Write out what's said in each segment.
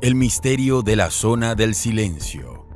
El misterio de la zona del silencio.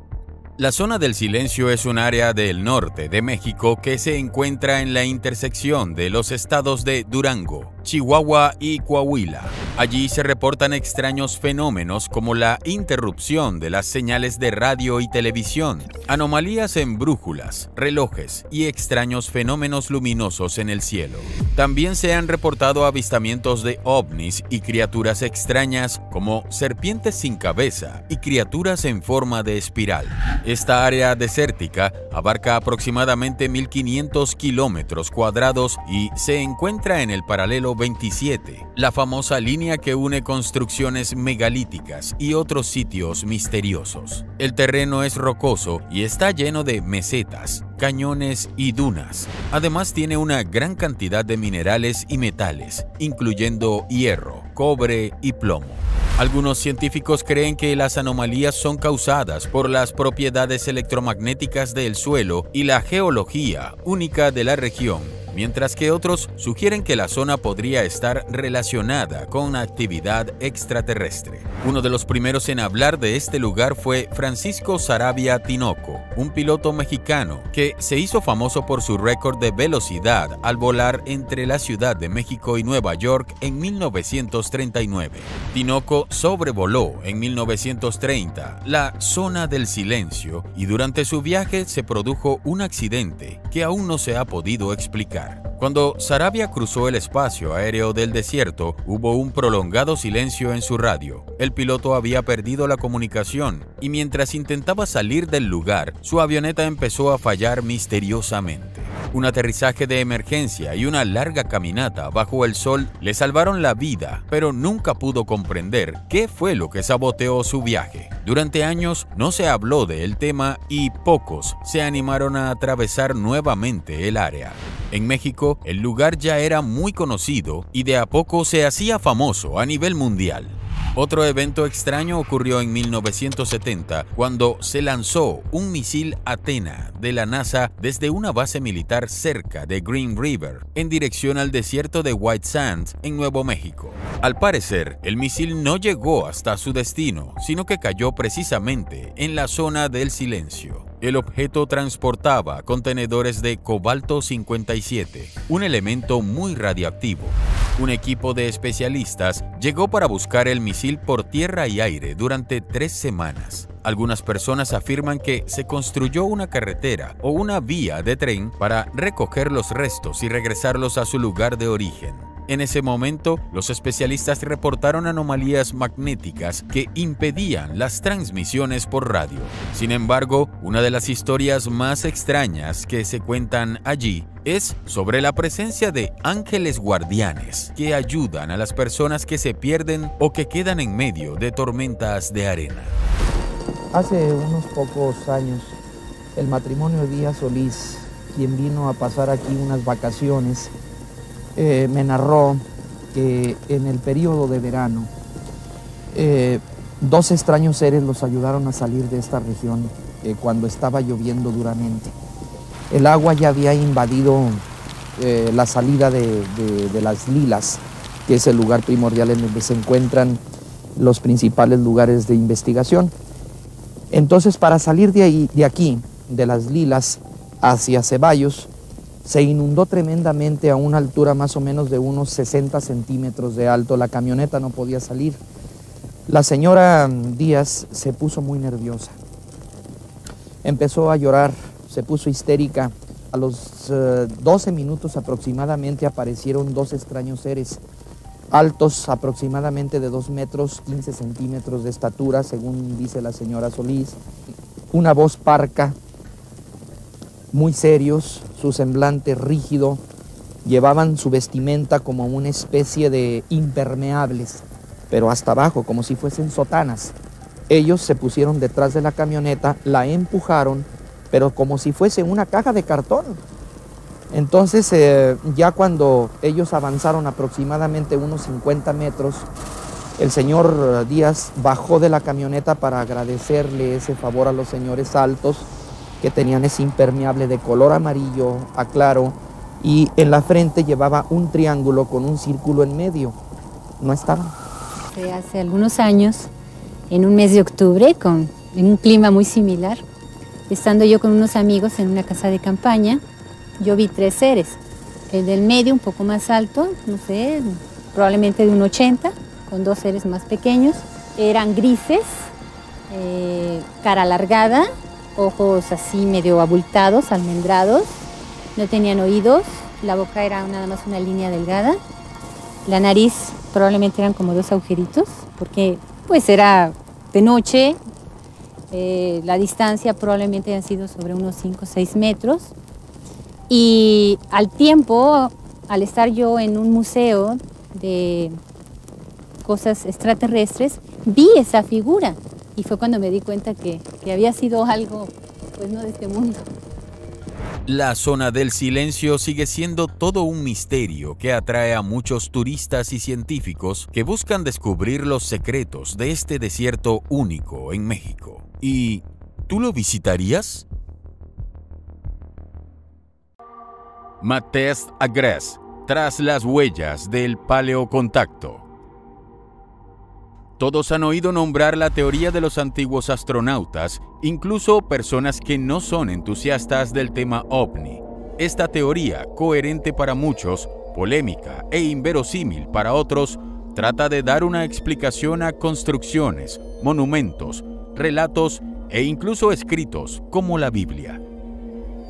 La zona del silencio es un área del norte de México que se encuentra en la intersección de los estados de Durango, Chihuahua y Coahuila. Allí se reportan extraños fenómenos como la interrupción de las señales de radio y televisión, anomalías en brújulas, relojes y extraños fenómenos luminosos en el cielo. También se han reportado avistamientos de ovnis y criaturas extrañas como serpientes sin cabeza y criaturas en forma de espiral. Esta área desértica abarca aproximadamente 1.500 kilómetros cuadrados y se encuentra en el paralelo 27, la famosa línea que une construcciones megalíticas y otros sitios misteriosos. El terreno es rocoso y está lleno de mesetas, cañones y dunas. Además tiene una gran cantidad de minerales y metales, incluyendo hierro, cobre y plomo. Algunos científicos creen que las anomalías son causadas por las propiedades electromagnéticas del suelo y la geología única de la región mientras que otros sugieren que la zona podría estar relacionada con actividad extraterrestre. Uno de los primeros en hablar de este lugar fue Francisco Sarabia Tinoco, un piloto mexicano que se hizo famoso por su récord de velocidad al volar entre la Ciudad de México y Nueva York en 1939. Tinoco sobrevoló en 1930 la zona del silencio y durante su viaje se produjo un accidente que aún no se ha podido explicar. Cuando Sarabia cruzó el espacio aéreo del desierto, hubo un prolongado silencio en su radio. El piloto había perdido la comunicación y mientras intentaba salir del lugar, su avioneta empezó a fallar misteriosamente. Un aterrizaje de emergencia y una larga caminata bajo el sol le salvaron la vida, pero nunca pudo comprender qué fue lo que saboteó su viaje. Durante años no se habló del tema y pocos se animaron a atravesar nuevamente el área. En México, el lugar ya era muy conocido y de a poco se hacía famoso a nivel mundial. Otro evento extraño ocurrió en 1970 cuando se lanzó un misil Athena de la NASA desde una base militar cerca de Green River en dirección al desierto de White Sands en Nuevo México. Al parecer, el misil no llegó hasta su destino, sino que cayó precisamente en la zona del silencio. El objeto transportaba contenedores de cobalto 57, un elemento muy radiactivo. Un equipo de especialistas llegó para buscar el misil por tierra y aire durante tres semanas. Algunas personas afirman que se construyó una carretera o una vía de tren para recoger los restos y regresarlos a su lugar de origen. En ese momento, los especialistas reportaron anomalías magnéticas que impedían las transmisiones por radio. Sin embargo, una de las historias más extrañas que se cuentan allí es sobre la presencia de ángeles guardianes que ayudan a las personas que se pierden o que quedan en medio de tormentas de arena. Hace unos pocos años, el matrimonio Díaz Solís, quien vino a pasar aquí unas vacaciones, eh, me narró que en el periodo de verano eh, dos extraños seres los ayudaron a salir de esta región eh, cuando estaba lloviendo duramente. El agua ya había invadido la salida de, las lilas, que es el lugar primordial en donde se encuentran los principales lugares de investigación. Entonces, para salir de, ahí, de aquí, de las lilas, hacia Ceballos, se inundó tremendamente a una altura más o menos de unos 60 centímetros de alto. La camioneta no podía salir. La señora Díaz se puso muy nerviosa. Empezó a llorar, se puso histérica. A los 12 eh, minutos aproximadamente aparecieron dos extraños seres, altos aproximadamente de 2 metros 15 centímetros de estatura, según dice la señora Solís. Una voz parca, muy serios, su semblante rígido, llevaban su vestimenta como una especie de impermeables, pero hasta abajo, como si fuesen sotanas. Ellos se pusieron detrás de la camioneta, la empujaron, pero como si fuese una caja de cartón. Entonces, eh, ya cuando ellos avanzaron aproximadamente unos 50 metros, el señor Díaz bajó de la camioneta para agradecerle ese favor a los señores altos que tenían ese impermeable de color amarillo a claro y en la frente llevaba un triángulo con un círculo en medio. No estaba. Hace algunos años en un mes de octubre, con, en un clima muy similar. Estando yo con unos amigos en una casa de campaña, yo vi tres seres. El del medio un poco más alto, no sé, probablemente de un 80, con dos seres más pequeños. Eran grises, eh, cara alargada, ojos así medio abultados, almendrados, no tenían oídos, la boca era nada más una línea delgada, la nariz probablemente eran como dos agujeritos, porque pues era de noche, eh, la distancia probablemente han sido sobre unos 5 o 6 metros, y al tiempo, al estar yo en un museo de cosas extraterrestres, vi esa figura y fue cuando me di cuenta que, que había sido algo pues no de este mundo. La zona del silencio sigue siendo todo un misterio que atrae a muchos turistas y científicos que buscan descubrir los secretos de este desierto único en México. ¿Y tú lo visitarías? Matest Agres, tras las huellas del paleocontacto. Todos han oído nombrar la teoría de los antiguos astronautas, incluso personas que no son entusiastas del tema ovni. Esta teoría, coherente para muchos, polémica e inverosímil para otros, trata de dar una explicación a construcciones, monumentos, relatos e incluso escritos como la Biblia.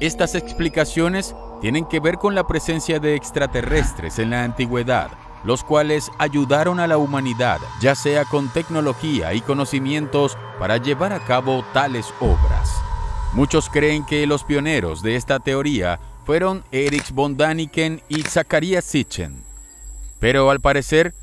Estas explicaciones tienen que ver con la presencia de extraterrestres en la antigüedad, los cuales ayudaron a la humanidad, ya sea con tecnología y conocimientos, para llevar a cabo tales obras. Muchos creen que los pioneros de esta teoría fueron Erich von Daniken y Zacharias Sitchin. Pero al parecer,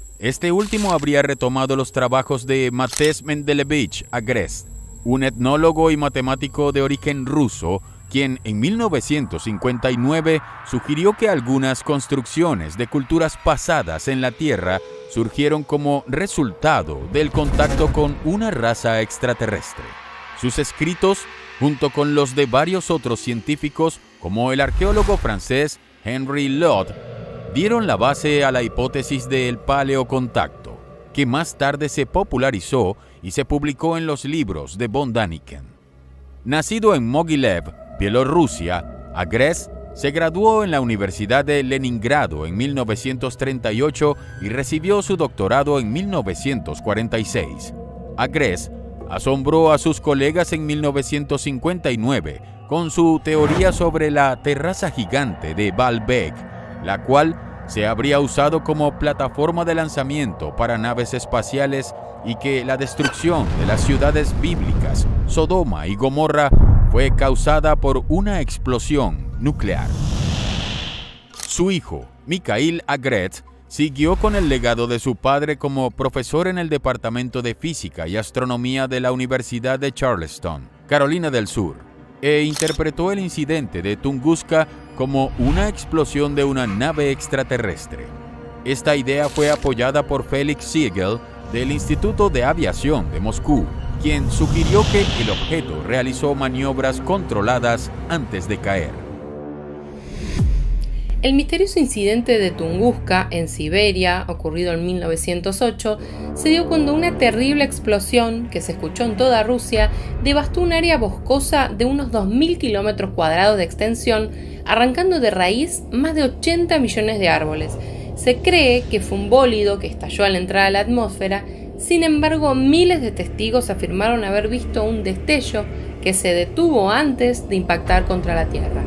quien en 1959 sugirió que algunas construcciones de culturas pasadas en la Tierra surgieron como resultado del contacto con una raza extraterrestre. Sus escritos, junto con los de varios otros científicos, como el arqueólogo francés Henry Lod, dieron la base a la hipótesis del paleocontacto, que más tarde se popularizó y se publicó en los libros de von Daniken. Nacido en Mogilev, Bielorrusia, Agres se graduó en la Universidad de Leningrado en 1938 y recibió su doctorado en 1946. Agres asombró a sus colegas en 1959 con su teoría sobre la terraza gigante de Baalbek, la cual se habría usado como plataforma de lanzamiento para naves espaciales y que la destrucción de las ciudades bíblicas, Sodoma y Gomorra, fue causada por una explosión nuclear. Su hijo, Mikhail Agret, siguió con el legado de su padre como profesor en el Departamento de Física y Astronomía de la Universidad de Charleston, Carolina del Sur, e interpretó el incidente de Tunguska como una explosión de una nave extraterrestre. Esta idea fue apoyada por Felix Siegel del Instituto de Aviación de Moscú, quien sugirió que el objeto realizó maniobras controladas antes de caer. El misterioso incidente de Tunguska, en Siberia, ocurrido en 1908, se dio cuando una terrible explosión, que se escuchó en toda Rusia, devastó un área boscosa de unos 2.000 kilómetros cuadrados de extensión, arrancando de raíz más de 80 millones de árboles. Se cree que fue un bólido que estalló al entrar a la atmósfera sin embargo, miles de testigos afirmaron haber visto un destello que se detuvo antes de impactar contra la Tierra.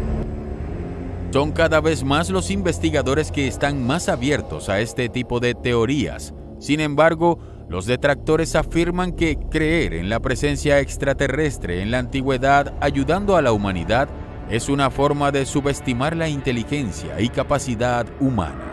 Son cada vez más los investigadores que están más abiertos a este tipo de teorías. Sin embargo, los detractores afirman que creer en la presencia extraterrestre en la antigüedad ayudando a la humanidad es una forma de subestimar la inteligencia y capacidad humana.